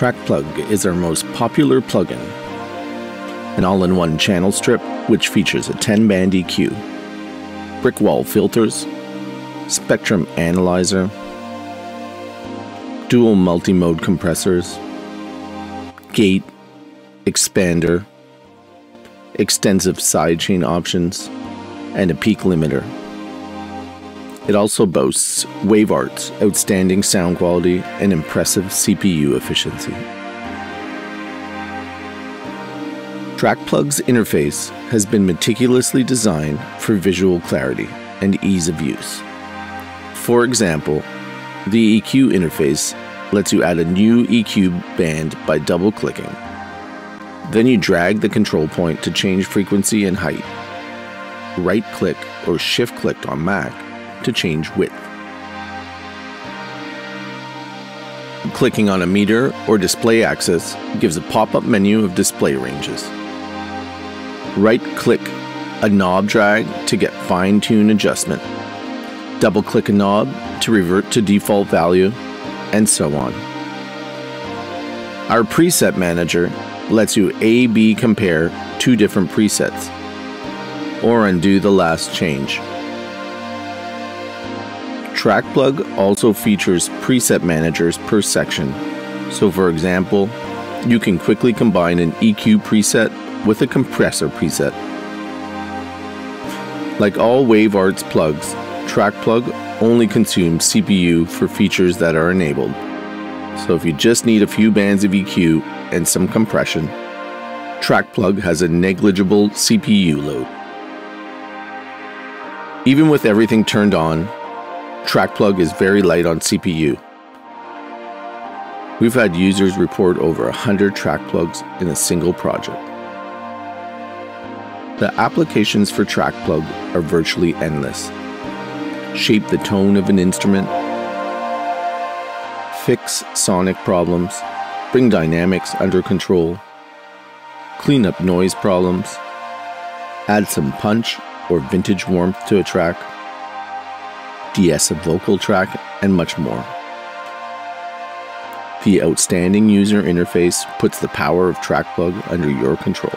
TrackPlug is our most popular plugin. An all-in-one channel strip which features a 10-band EQ, brick wall filters, spectrum analyzer, dual multi-mode compressors, gate, expander, extensive sidechain options, and a peak limiter. It also boasts Wave Arts' outstanding sound quality and impressive CPU efficiency. TrackPlug's interface has been meticulously designed for visual clarity and ease of use. For example, the EQ interface lets you add a new EQ band by double clicking. Then you drag the control point to change frequency and height. Right click or shift click on Mac to change width. Clicking on a meter or display axis gives a pop-up menu of display ranges. Right-click a knob drag to get fine-tune adjustment. Double-click a knob to revert to default value, and so on. Our preset manager lets you A-B compare two different presets, or undo the last change. TrackPlug also features preset managers per section. So for example, you can quickly combine an EQ preset with a compressor preset. Like all Wave Arts plugs, TrackPlug only consumes CPU for features that are enabled. So if you just need a few bands of EQ and some compression, TrackPlug has a negligible CPU load. Even with everything turned on, TrackPlug is very light on CPU. We've had users report over 100 TrackPlugs in a single project. The applications for TrackPlug are virtually endless. Shape the tone of an instrument, fix sonic problems, bring dynamics under control, clean up noise problems, add some punch or vintage warmth to a track, de-ess vocal track, and much more. The outstanding user interface puts the power of TrackPlug under your control.